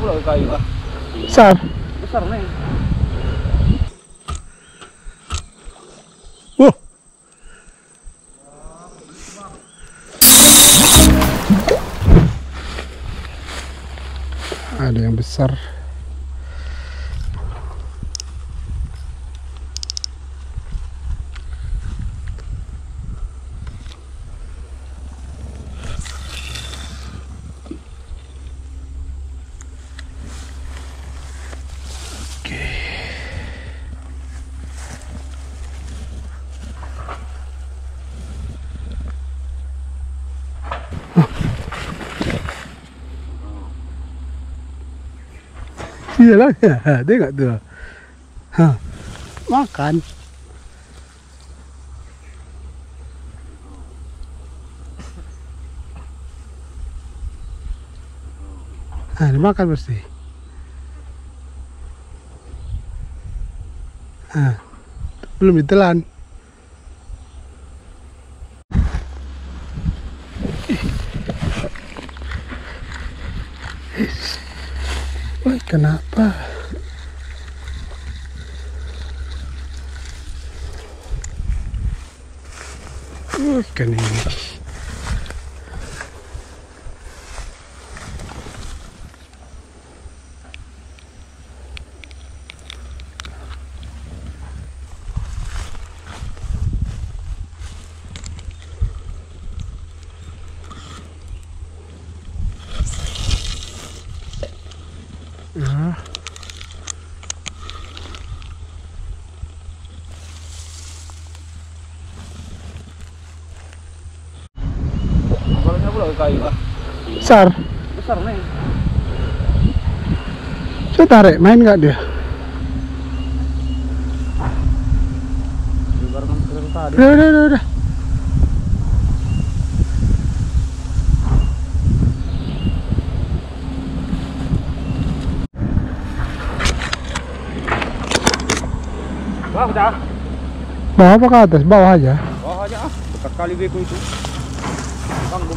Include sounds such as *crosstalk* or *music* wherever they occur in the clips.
pula kayu ah. Besar. Besar nih. Wah. Ada yang besar. Iyalah, ya, tengok tu. Ha. Makan. Ha, dia makan pasti. Ha. Belum ditelan. Woi, kenapa? Bukan ini. Pula kayu ah. Besar. Besar nih. Saya tarik, main nggak dia? Udah, udah, udah, udah. Wah, udah. Bawah apa ke atas? Bawah aja. Bawah aja ah. Dekat kali beko itu.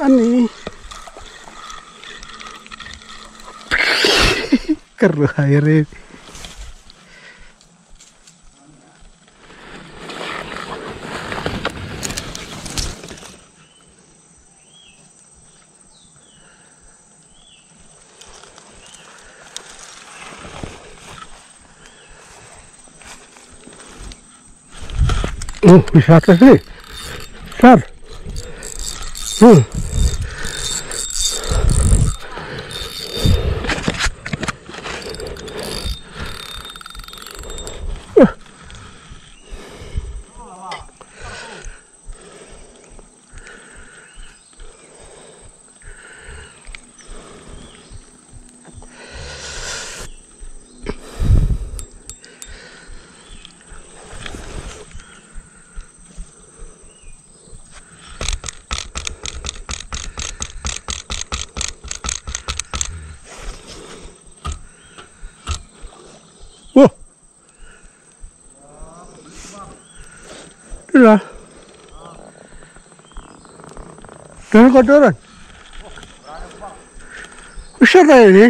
Apaan nih? Keruh airnya. Oh, bisa atas nih. Besar. Dengan kotoran. Besar lah ini.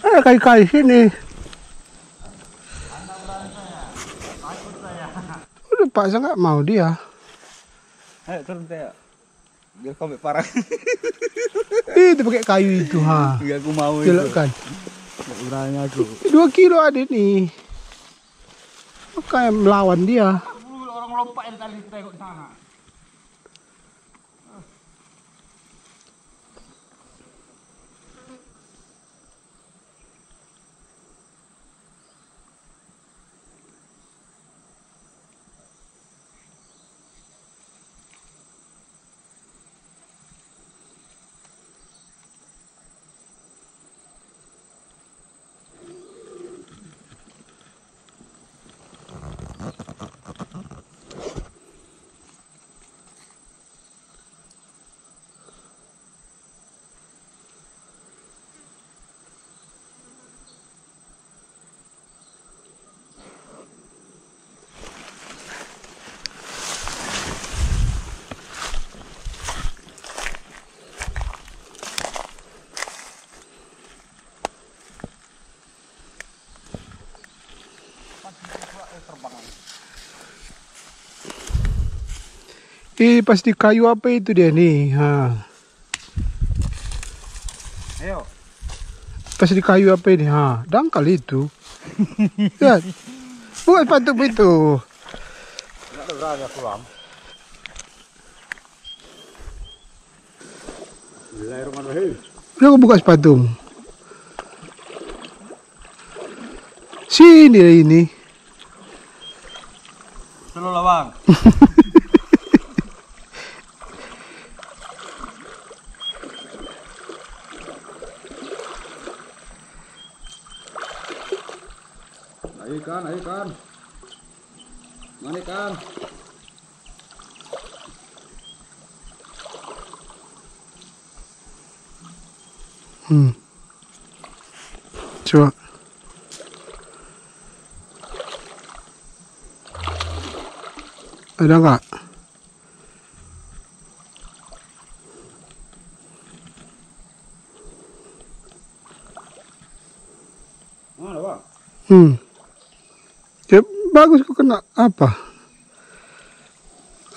Ada kai-kai sini. Pak saya nggak mau dia. Ayo turun teh. Biar kau parah. Itu pakai kayu itu ha. Biar aku mau itu. kan. Berani aku. Dua kilo ada nih. Kayak melawan dia. Orang lompat yang tadi kita ikut sana. Eh pasti kayu apa itu dia nih. Ha. Ayo. Pasti kayu apa ini? Ha. Dangkal itu. *laughs* ya. Bukan sepatu itu. Berani aku lam. Buka sepatu. Sini ini. Selalu lah *laughs* bang. Ayo ikan, ayo ikan. Mana ikan? Hmm. Coba. Ada nggak? Mana bang? Bagus kok kena apa?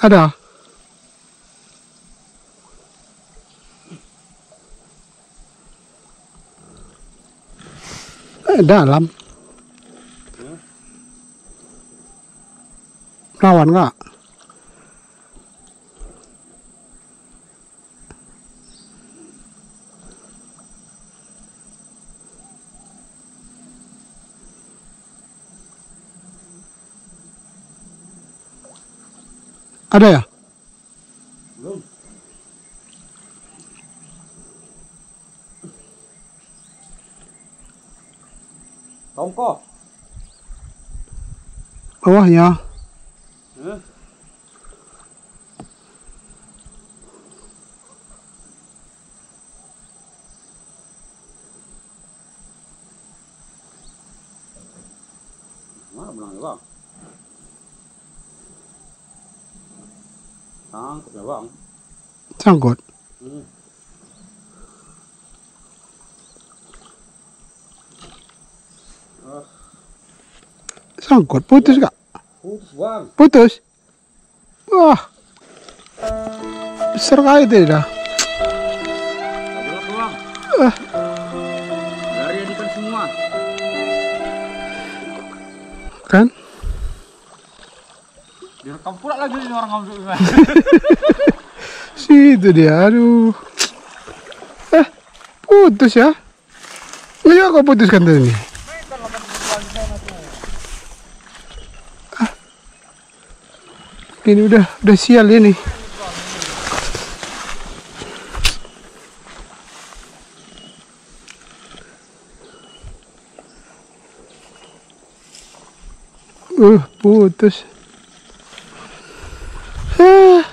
Ada? Eh, dalam. Lawan nggak? Ada ya? Belum. Tongko. Bawahnya. Hah? Mana Sangkut. Sangkut. Putus nggak? putus. Putus. Wah. Besar kali itu dah. Ah. Dari kan semua. Kan? Direkam pula lagi ini orang kamu juga. *laughs* Situ dia. Aduh. Eh. Putus ya. Nggak kau putuskan tadi. Ah. Ini udah udah sial ini. Uh, putus. Ah.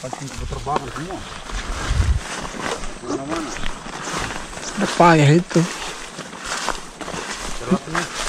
Pancing berterbangan semua. Mana-mana. Ada payah itu. Berat nih.